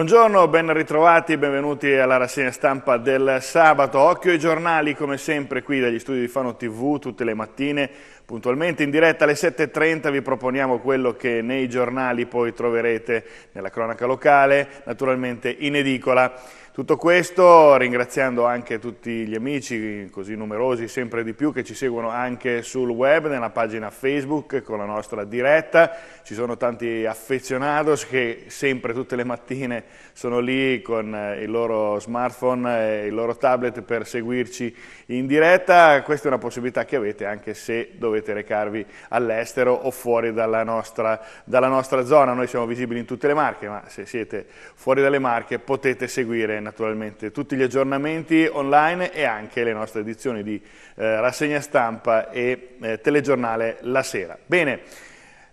Buongiorno, ben ritrovati, benvenuti alla rassegna stampa del sabato. Occhio ai giornali come sempre qui dagli studi di Fano TV tutte le mattine, puntualmente in diretta alle 7.30 vi proponiamo quello che nei giornali poi troverete nella cronaca locale, naturalmente in edicola. Tutto questo ringraziando anche tutti gli amici, così numerosi sempre di più, che ci seguono anche sul web, nella pagina Facebook con la nostra diretta. Ci sono tanti affezionados che sempre tutte le mattine sono lì con eh, il loro smartphone e il loro tablet per seguirci in diretta. Questa è una possibilità che avete anche se dovete recarvi all'estero o fuori dalla nostra, dalla nostra zona. Noi siamo visibili in tutte le marche, ma se siete fuori dalle marche potete seguire naturalmente tutti gli aggiornamenti online e anche le nostre edizioni di eh, rassegna stampa e eh, telegiornale la sera. Bene,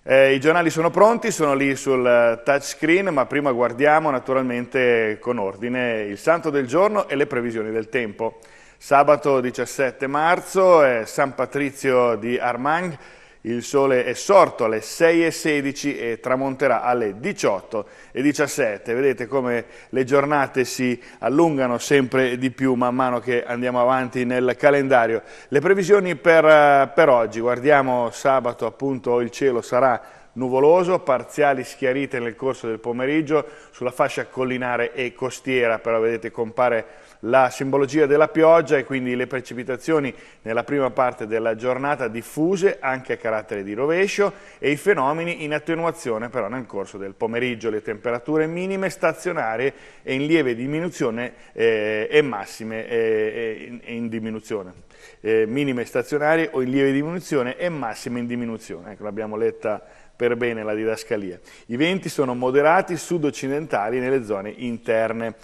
eh, i giornali sono pronti, sono lì sul eh, touchscreen, ma prima guardiamo naturalmente con ordine il santo del giorno e le previsioni del tempo. Sabato 17 marzo è San Patrizio di Armagh, il sole è sorto alle 6.16 e tramonterà alle 18.17. Vedete come le giornate si allungano sempre di più man mano che andiamo avanti nel calendario. Le previsioni per, per oggi, guardiamo sabato appunto il cielo sarà nuvoloso, parziali schiarite nel corso del pomeriggio, sulla fascia collinare e costiera però vedete compare la simbologia della pioggia e quindi le precipitazioni nella prima parte della giornata diffuse anche a carattere di rovescio e i fenomeni in attenuazione però nel corso del pomeriggio. Le temperature minime stazionarie e in lieve diminuzione eh, e massime eh, in diminuzione. Eh, minime stazionarie o in lieve diminuzione e massime in diminuzione. Ecco, l'abbiamo letta per bene la didascalia. I venti sono moderati sud-occidentali nelle zone interne.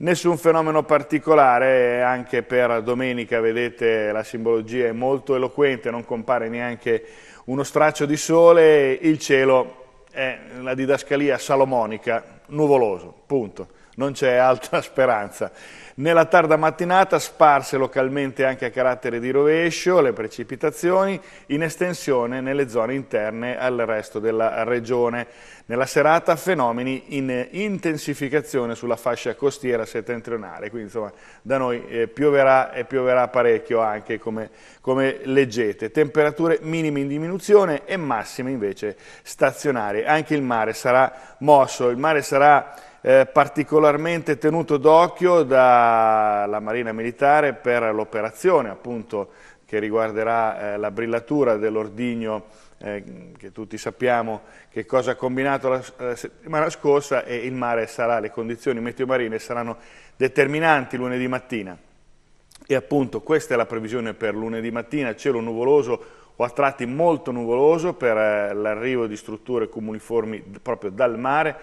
Nessun fenomeno particolare, anche per domenica, vedete la simbologia è molto eloquente, non compare neanche uno straccio di sole, il cielo è la didascalia salomonica, nuvoloso, punto non c'è altra speranza. Nella tarda mattinata sparse localmente anche a carattere di rovescio le precipitazioni in estensione nelle zone interne al resto della regione. Nella serata fenomeni in intensificazione sulla fascia costiera settentrionale, quindi insomma da noi eh, pioverà e pioverà parecchio anche come, come leggete. Temperature minime in diminuzione e massime invece stazionarie. Anche il mare sarà mosso, il mare sarà eh, particolarmente tenuto d'occhio dalla Marina Militare per l'operazione appunto che riguarderà eh, la brillatura dell'ordigno eh, che tutti sappiamo che cosa ha combinato la, la, settimana scorsa e il mare sarà, le condizioni meteomarine saranno determinanti lunedì mattina. E appunto questa è la previsione per lunedì mattina, cielo nuvoloso o a tratti molto nuvoloso per eh, l'arrivo di strutture comuniformi proprio dal mare,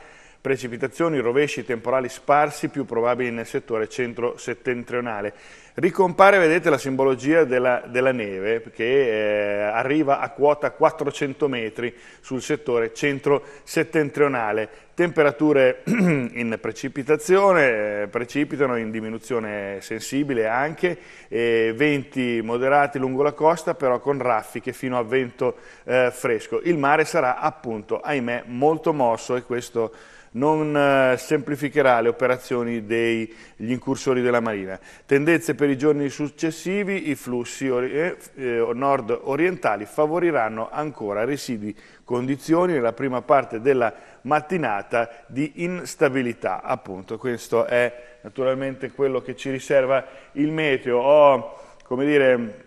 precipitazioni, rovesci temporali sparsi più probabili nel settore centro-settentrionale. Ricompare, vedete, la simbologia della, della neve che eh, arriva a quota 400 metri sul settore centro-settentrionale. Temperature in precipitazione, eh, precipitano in diminuzione sensibile anche, eh, venti moderati lungo la costa, però con raffiche fino a vento eh, fresco. Il mare sarà appunto, ahimè, molto mosso e questo non eh, semplificherà le operazioni degli incursori della Marina. Tendenze per i giorni successivi, i flussi eh, eh, nord-orientali favoriranno ancora residui condizioni nella prima parte della mattinata di instabilità. Appunto, questo è naturalmente quello che ci riserva il meteo. Ho, come dire,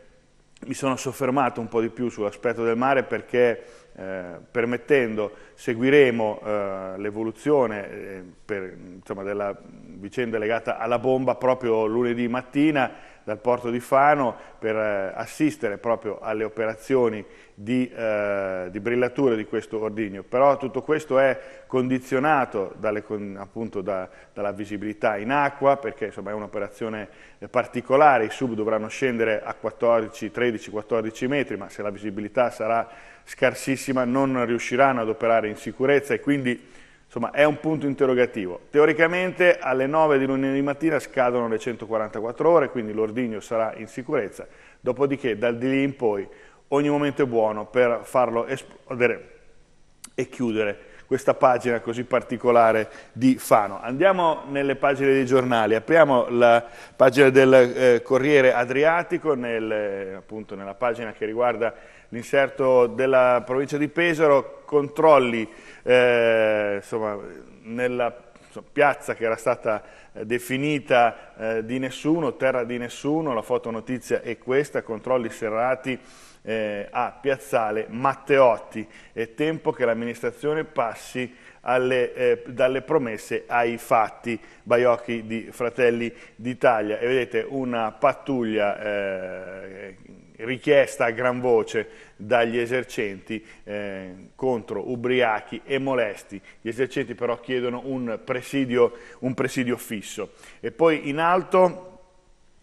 mi sono soffermato un po' di più sull'aspetto del mare perché eh, permettendo seguiremo eh, l'evoluzione eh, della vicenda legata alla bomba proprio lunedì mattina dal porto di Fano per eh, assistere proprio alle operazioni di, eh, di, brillatura di questo ordigno. Però tutto questo è condizionato dalle, appunto da, dalla visibilità in acqua, perché insomma, è un'operazione particolare, i sub dovranno scendere a 14, 13, 14 metri, ma se la visibilità sarà scarsissima non riusciranno ad operare in sicurezza e quindi Insomma, è un punto interrogativo. Teoricamente alle 9 di lunedì mattina scadono le 144 ore, quindi l'ordigno sarà in sicurezza, dopodiché dal di lì in poi ogni momento è buono per farlo esplodere e chiudere questa pagina così particolare di Fano. Andiamo nelle pagine dei giornali, apriamo la pagina del eh, Corriere Adriatico, nel, appunto nella pagina che riguarda l'inserto della provincia di Pesaro, controlli eh, insomma, nella piazza che era stata eh, definita eh, di nessuno, terra di nessuno, la fotonotizia è questa, controlli serrati eh, a Piazzale Matteotti, è tempo che l'amministrazione passi alle, eh, dalle promesse ai fatti, Baiocchi di Fratelli d'Italia e vedete una pattuglia eh, richiesta a gran voce dagli esercenti eh, contro ubriachi e molesti. Gli esercenti però chiedono un presidio, un presidio fisso. E poi in alto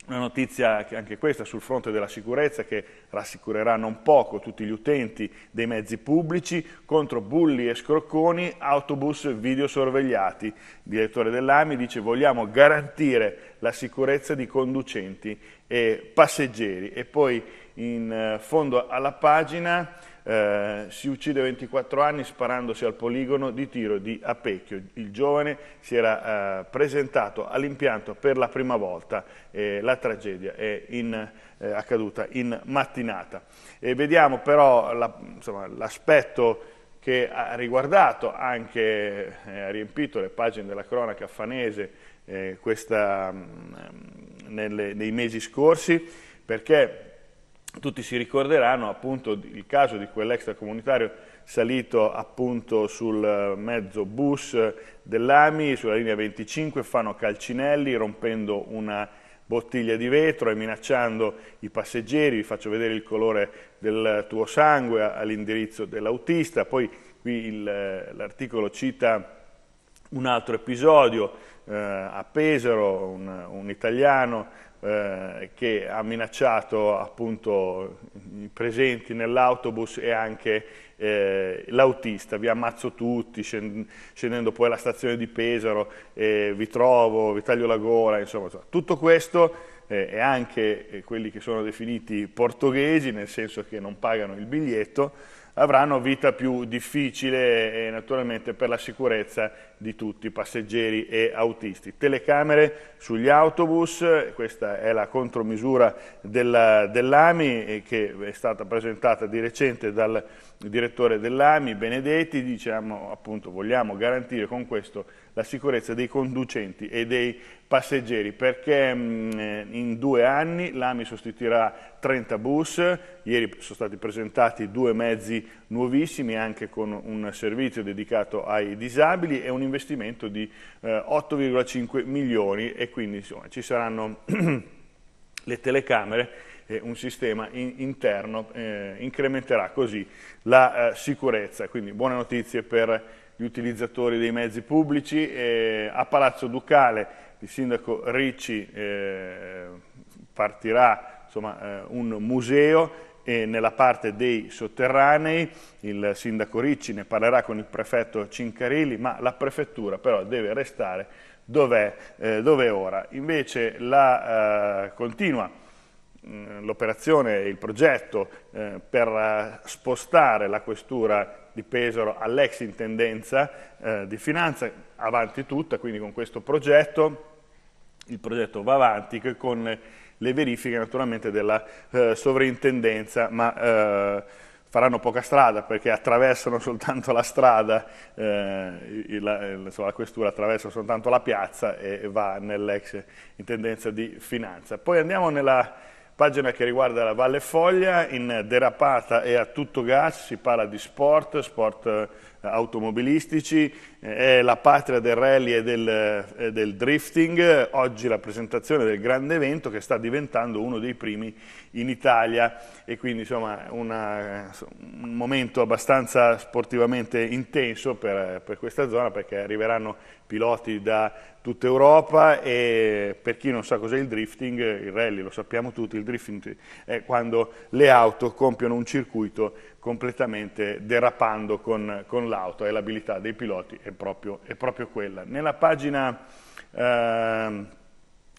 una notizia anche questa sul fronte della sicurezza che rassicurerà non poco tutti gli utenti dei mezzi pubblici contro bulli e scrocconi, autobus videosorvegliati. Il direttore dell'AMI dice vogliamo garantire la sicurezza di conducenti e passeggeri e poi in eh, fondo alla pagina eh, si uccide a 24 anni sparandosi al poligono di tiro di Apecchio. Il giovane si era eh, presentato all'impianto per la prima volta e la tragedia è in, eh, accaduta in mattinata. E vediamo però l'aspetto la, che ha riguardato anche, eh, ha riempito le pagine della cronaca fanese eh, questa, mh, mm, nelle, nei mesi scorsi, perché tutti si ricorderanno appunto il caso di quell'extracomunitario salito appunto sul mezzo bus dell'AMI, sulla linea 25, fanno calcinelli rompendo una bottiglia di vetro e minacciando i passeggeri, vi faccio vedere il colore del tuo sangue all'indirizzo dell'autista, poi qui l'articolo cita un altro episodio eh, a Pesaro, un, un italiano eh, che ha minacciato appunto i presenti nell'autobus e anche eh, l'autista, vi ammazzo tutti, scendendo poi alla stazione di Pesaro, vi trovo, vi taglio la gola, insomma, tutto questo eh, e anche eh, quelli che sono definiti portoghesi, nel senso che non pagano il biglietto, avranno vita più difficile e naturalmente per la sicurezza di tutti, passeggeri e autisti. Telecamere sugli autobus, questa è la contromisura dell'AMI che è stata presentata di recente dal direttore dell'AMI, Benedetti, diciamo appunto vogliamo garantire con questo la sicurezza dei conducenti e dei passeggeri perché mh, in due anni l'AMI sostituirà 30 bus, ieri sono stati presentati due mezzi nuovissimi anche con un servizio dedicato ai disabili e un investimento di eh, 8,5 milioni e quindi insomma, ci saranno le telecamere e un sistema in, interno eh, incrementerà così la eh, sicurezza. Quindi buone notizie per gli utilizzatori dei mezzi pubblici. Eh, a Palazzo Ducale il sindaco Ricci eh, partirà insomma, eh, un museo e nella parte dei sotterranei il sindaco Ricci ne parlerà con il prefetto Cincarilli, ma la prefettura però deve restare dove è eh, ora. Invece la, eh, continua l'operazione e il progetto eh, per eh, spostare la questura di Pesaro all'ex intendenza eh, di finanza, avanti tutta, quindi con questo progetto, il progetto va avanti con le verifiche naturalmente della eh, sovrintendenza, ma eh, faranno poca strada perché attraversano soltanto la strada, eh, la, insomma, la questura attraversa soltanto la piazza e va nell'ex intendenza di finanza. Poi andiamo nella pagina che riguarda la Valle Foglia, in derapata e a tutto gas si parla di sport, sport eh, automobilistici, è la patria del rally e del, e del, drifting, oggi la presentazione del grande evento che sta diventando uno dei primi in Italia. E quindi insomma una, un momento abbastanza sportivamente intenso per, per questa zona perché arriveranno piloti da tutta Europa. E per chi non sa cos'è il drifting, il rally lo sappiamo tutti, il drifting è quando le auto compiono un circuito completamente derapando con, con l'auto e l'abilità dei piloti è proprio, è proprio, quella. Nella pagina eh,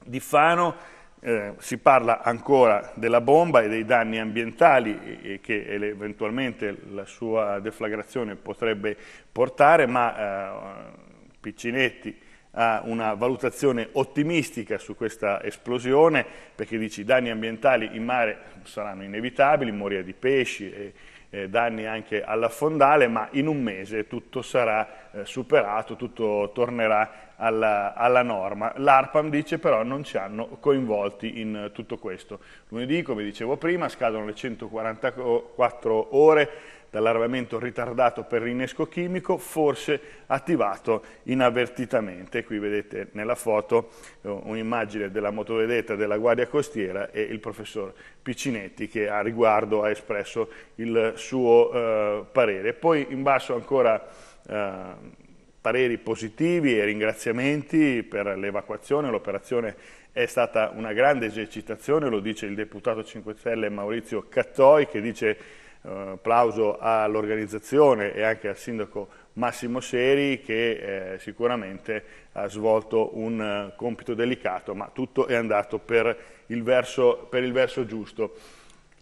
di Fano eh, si parla ancora della bomba e dei danni ambientali e, che eventualmente la sua deflagrazione potrebbe portare, ma eh, Piccinetti ha una valutazione ottimistica su questa esplosione perché dice i danni ambientali in mare saranno inevitabili, moria di pesci e eh, danni anche alla fondale, ma in un mese tutto sarà eh, superato, tutto tornerà alla, alla norma. L'ARPAM dice però non ci hanno coinvolti in tutto questo. Lunedì, come dicevo prima, scadono le 144 ore dall'armamento ritardato per l'innesco chimico, forse attivato inavvertitamente. Qui vedete nella foto eh, un'immagine della motovedetta della Guardia Costiera e il professor Piccinetti che a riguardo ha espresso il suo eh, parere. Poi in basso ancora eh, pareri positivi e ringraziamenti per l'evacuazione, l'operazione è stata una grande esercitazione, lo dice il deputato 5 Stelle Maurizio Cattoi che dice eh, applauso all'organizzazione e anche al sindaco Massimo Seri che eh, sicuramente ha svolto un uh, compito delicato, ma tutto è andato per il verso, per il verso giusto.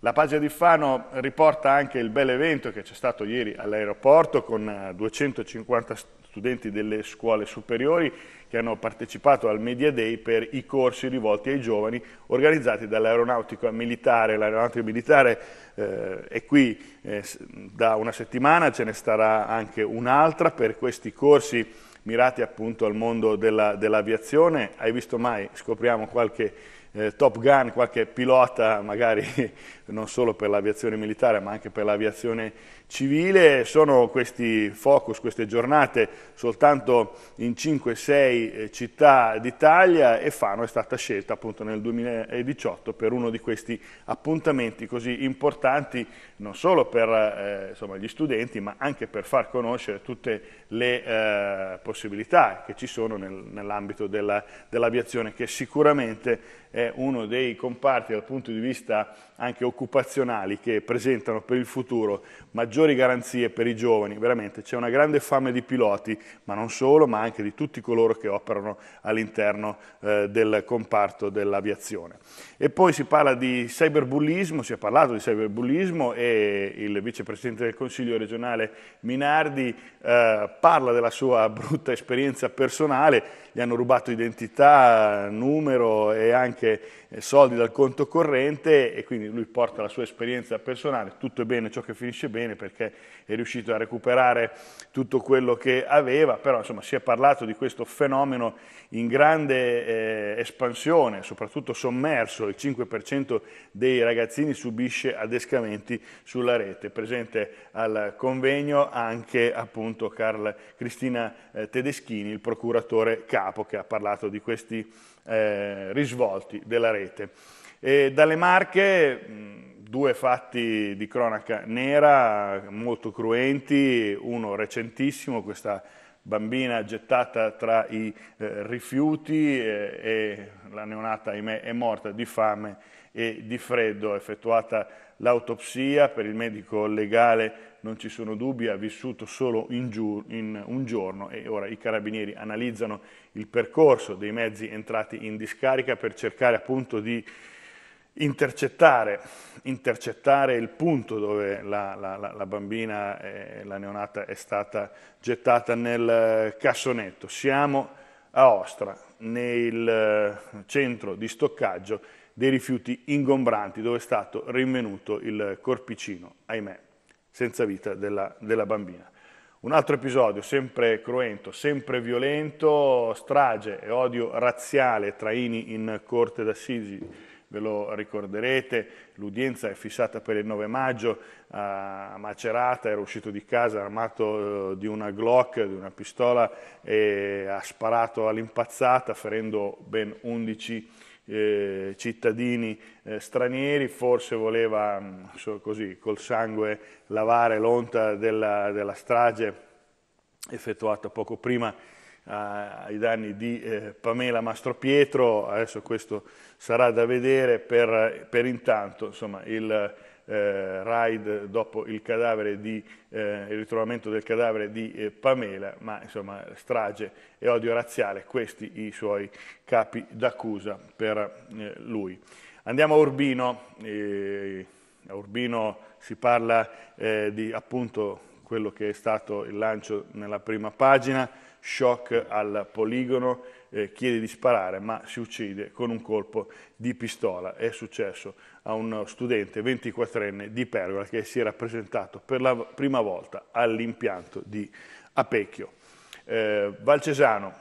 La pagina di Fano riporta anche il bel evento che c'è stato ieri all'aeroporto con 250 studenti delle scuole superiori che hanno partecipato al Media Day per i corsi rivolti ai giovani organizzati dall'aeronautica militare. L'aeronautica militare eh, è qui eh, da una settimana, ce ne starà anche un'altra per questi corsi mirati appunto al mondo dell'aviazione. Dell Hai visto mai, scopriamo qualche eh, Top Gun, qualche pilota magari non solo per l'aviazione militare ma anche per l'aviazione civile. Sono questi focus, queste giornate soltanto in 5-6 eh, città d'Italia e Fano è stata scelta appunto nel 2018 per uno di questi appuntamenti così importanti non solo per eh, insomma, gli studenti ma anche per far conoscere tutte le eh, possibilità che ci sono nel, nell'ambito dell'aviazione dell che sicuramente è uno dei comparti dal punto di vista anche occupazionali che presentano per il futuro maggiori garanzie per i giovani, veramente c'è una grande fame di piloti, ma non solo, ma anche di tutti coloro che operano all'interno eh, del comparto dell'aviazione. E poi si parla di cyberbullismo, si è parlato di cyberbullismo e il vicepresidente del Consiglio regionale Minardi eh, parla della sua brutta esperienza personale, gli hanno rubato identità, numero e anche eh, soldi dal conto corrente e quindi lui porta la sua esperienza personale, tutto è bene ciò che finisce bene perché è riuscito a recuperare tutto quello che aveva, però insomma si è parlato di questo fenomeno in grande eh, espansione, soprattutto sommerso, il 5% dei ragazzini subisce adescamenti sulla rete, presente al convegno anche appunto Carl Cristina eh, Tedeschini, il procuratore capo che ha parlato di questi eh, risvolti della rete. E dalle Marche due fatti di cronaca nera molto cruenti, uno recentissimo, questa bambina gettata tra i eh, rifiuti eh, e la neonata ahimè è morta di fame e di freddo, effettuata l'autopsia per il medico legale non ci sono dubbi, ha vissuto solo in, in, un giorno e ora i carabinieri analizzano il percorso dei mezzi entrati in discarica per cercare appunto di intercettare, intercettare il punto dove la, la, la bambina, eh, la neonata è stata gettata nel cassonetto. Siamo a Ostra, nel eh, centro di stoccaggio dei rifiuti ingombranti dove è stato rinvenuto il corpicino, ahimè, senza vita della, della bambina. Un altro episodio, sempre cruento, sempre violento, strage e odio razziale traini in corte d'assisi, ve lo ricorderete, l'udienza è fissata per il 9 maggio a Macerata, era uscito di casa armato eh, di una Glock, di una pistola e ha sparato all'impazzata ferendo ben 11 eh, cittadini eh, stranieri, forse voleva mm, così col sangue lavare l'onta della, della strage effettuata poco prima eh, ai danni di eh, Pamela Mastropietro, adesso questo sarà da vedere per, per intanto insomma, il eh, raid dopo il, di, eh, il, ritrovamento del cadavere di eh, Pamela, ma insomma strage e odio razziale, questi i suoi capi d'accusa per eh, lui. Andiamo a Urbino, a Urbino si parla eh, di appunto quello che è stato il lancio nella prima pagina, shock al poligono, eh, chiede di sparare ma si uccide con un colpo di pistola. È successo a uno studente 24enne di Pergola che si era presentato per la prima volta all'impianto di Apecchio. Eh, Valcesano,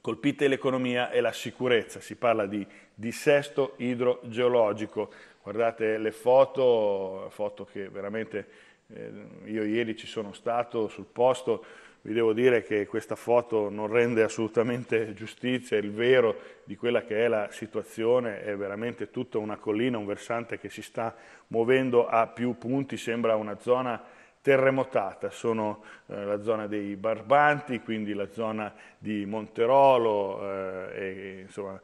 colpite l'economia e la sicurezza, si parla di dissesto idrogeologico, guardate le foto, foto che veramente eh, io ieri ci sono stato sul posto, vi devo dire che questa foto non rende assolutamente giustizia, il vero di quella che è la situazione è veramente tutta una collina, un versante che si sta muovendo a più punti, sembra una zona terremotata, sono eh, la zona dei Barbanti, quindi la zona di Monterolo, eh, e, insomma,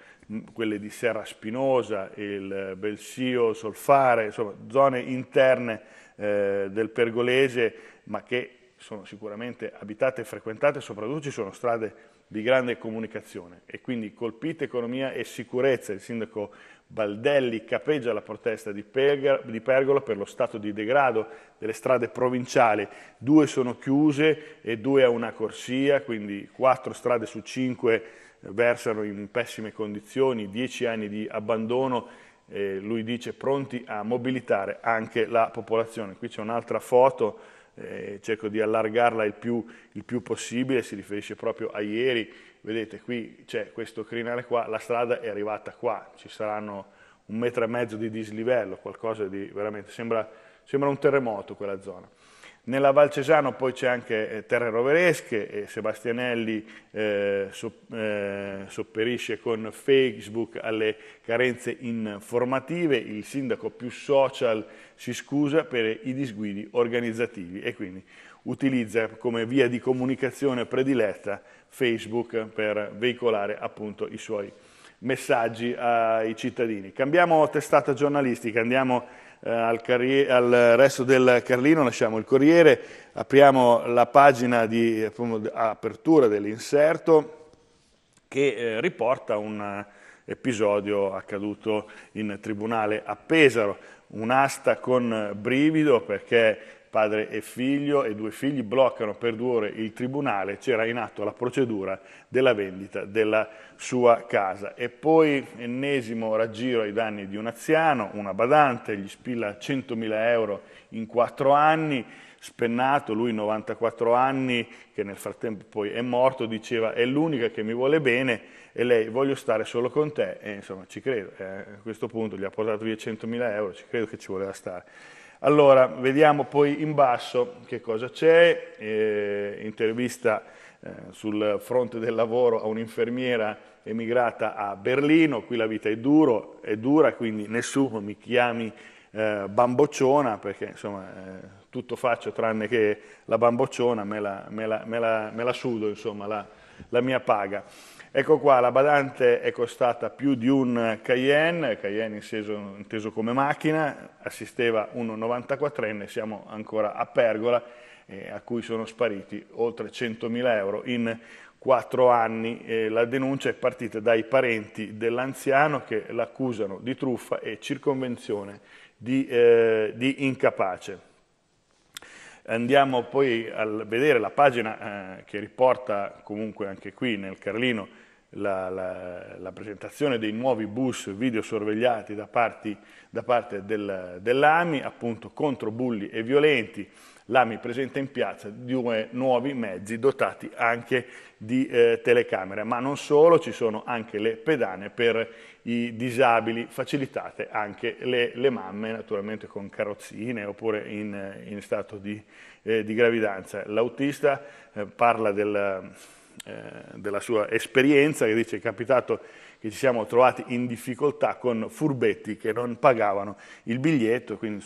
quelle di Serra Spinosa, il Belsio, Solfare, insomma zone interne eh, del Pergolese, ma che sono sicuramente abitate e frequentate, soprattutto ci sono strade di grande comunicazione e quindi colpite economia e sicurezza. Il sindaco Baldelli capeggia la protesta di, Pergola per lo stato di degrado delle strade provinciali. Due sono chiuse e due a una corsia, quindi quattro strade su cinque versano in pessime condizioni, dieci anni di abbandono eh, lui dice pronti a mobilitare anche la popolazione. Qui c'è un'altra foto, eh, cerco di allargarla il più, il più, possibile, si riferisce proprio a ieri, vedete qui c'è questo crinale qua, la strada è arrivata qua, ci saranno un metro e mezzo di dislivello, qualcosa di veramente, sembra, sembra un terremoto quella zona. Nella Val Cesano poi c'è anche eh, Terre Roveresche e Sebastianelli eh, so, eh, sopperisce con Facebook alle carenze informative, il sindaco più social si scusa per i disguidi organizzativi e quindi utilizza come via di comunicazione prediletta Facebook per veicolare appunto i suoi messaggi ai cittadini. Cambiamo testata giornalistica, andiamo eh, al, al, resto del Carlino, lasciamo il Corriere, apriamo la pagina di apertura dell'inserto che eh, riporta un episodio accaduto in tribunale a Pesaro, un'asta con brivido perché padre e figlio e due figli bloccano per due ore il tribunale, c'era in atto la procedura della vendita della sua casa. E poi ennesimo raggiro ai danni di un anziano, una badante, gli spilla 100.000 euro in quattro anni, spennato, lui 94 anni, che nel frattempo poi è morto, diceva è l'unica che mi vuole bene e lei voglio stare solo con te. E insomma ci credo, eh, a questo punto gli ha portato via 100.000 euro, ci credo che ci voleva stare. Allora, vediamo poi in basso che cosa c'è, eh, intervista eh, sul fronte del lavoro a un'infermiera emigrata a Berlino, qui la vita è, duro, è dura, quindi nessuno mi chiami eh, bambocciona, perché insomma eh, tutto faccio tranne che la bambocciona, me la, me la, me la, me la sudo, insomma, la, la mia paga. Ecco qua, la badante è costata più di un Cayenne, Cayenne inteso, inteso come macchina, assisteva un 94enne, siamo ancora a Pergola, eh, a cui sono spariti oltre 100.000 euro in quattro anni. Eh, la denuncia è partita dai parenti dell'anziano che l'accusano di truffa e circonvenzione di, eh, di incapace. Andiamo poi a vedere la pagina eh, che riporta comunque anche qui nel Carlino la, la, la, presentazione dei nuovi bus videosorvegliati da, parti, da parte del, dell'AMI, appunto contro bulli e violenti. L'AMI presenta in piazza due nuovi mezzi dotati anche di eh, telecamere, ma non solo, ci sono anche le pedane per i disabili, facilitate anche le, le mamme, naturalmente con carrozzine oppure in, in stato di, eh, di gravidanza. L'autista eh, parla del della sua esperienza, che dice è capitato che ci siamo trovati in difficoltà con furbetti che non pagavano il biglietto, quindi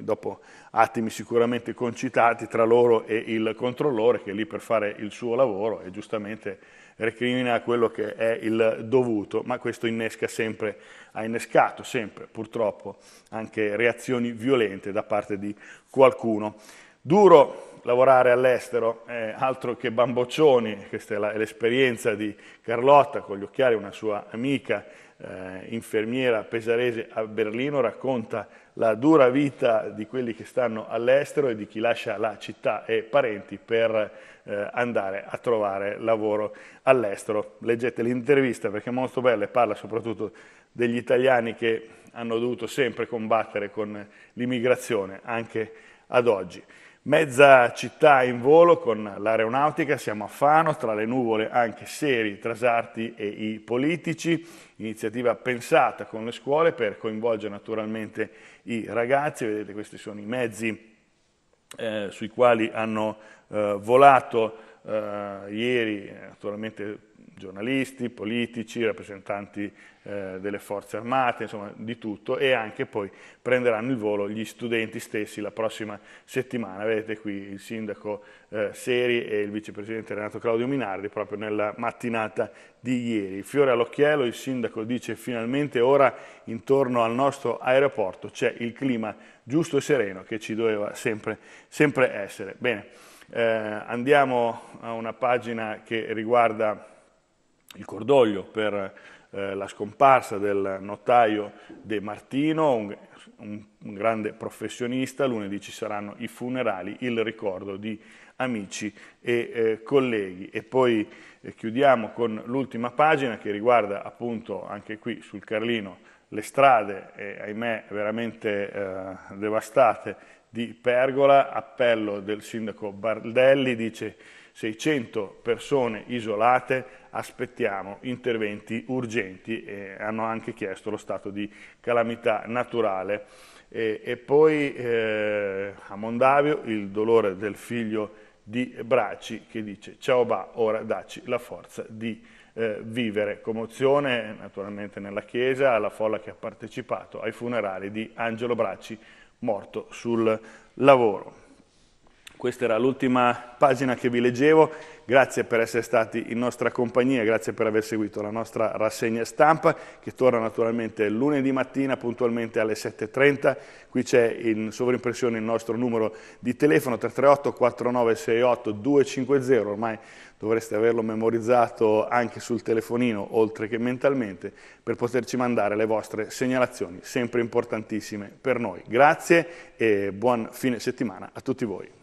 dopo attimi sicuramente concitati tra loro e il controllore che è lì per fare il suo lavoro e giustamente recrimina quello che è il dovuto, ma questo innesca sempre, ha innescato sempre purtroppo anche reazioni violente da parte di qualcuno. Duro lavorare all'estero, eh, altro che bamboccioni, questa è l'esperienza di Carlotta con gli occhiali, una sua amica eh, infermiera pesarese a Berlino, racconta la dura vita di quelli che stanno all'estero e di chi lascia la città e parenti per eh, andare a trovare lavoro all'estero. Leggete l'intervista perché è molto bella e parla soprattutto degli italiani che hanno dovuto sempre combattere con l'immigrazione anche ad oggi. Mezza città in volo con l'aeronautica, siamo a Fano, tra le nuvole anche Seri, Trasarti e i politici, iniziativa pensata con le scuole per coinvolgere naturalmente i ragazzi, vedete questi sono i mezzi eh, sui quali hanno eh, volato eh, ieri, naturalmente giornalisti, politici, rappresentanti eh, delle forze armate, insomma di tutto e anche poi prenderanno il volo gli studenti stessi la prossima settimana. Vedete qui il sindaco eh, Seri e il vicepresidente Renato Claudio Minardi proprio nella mattinata di ieri. Fiore all'occhiello, il sindaco dice finalmente ora intorno al nostro aeroporto c'è il clima giusto e sereno che ci doveva sempre, sempre essere. Bene, eh, andiamo a una pagina che riguarda il cordoglio per eh, la scomparsa del notaio De Martino, un, un, grande professionista, lunedì ci saranno i funerali, il ricordo di amici e eh, colleghi. E poi eh, chiudiamo con l'ultima pagina che riguarda appunto anche qui sul Carlino le strade, eh, ahimè, veramente eh, devastate di Pergola, appello del sindaco Bardelli, dice 600 persone isolate, aspettiamo interventi urgenti e hanno anche chiesto lo stato di calamità naturale. E, e poi eh, a Mondavio il dolore del figlio di Bracci che dice ciao ba, ora dacci la forza di eh, vivere. Commozione naturalmente nella chiesa, alla folla che ha partecipato ai funerali di Angelo Bracci morto sul lavoro. Questa era l'ultima pagina che vi leggevo, grazie per essere stati in nostra compagnia, grazie per aver seguito la nostra rassegna stampa che torna naturalmente lunedì mattina puntualmente alle 7.30, qui c'è in sovrimpressione il nostro numero di telefono 338 4968 250, ormai dovreste averlo memorizzato anche sul telefonino oltre che mentalmente per poterci mandare le vostre segnalazioni, sempre importantissime per noi. Grazie e buon fine settimana a tutti voi.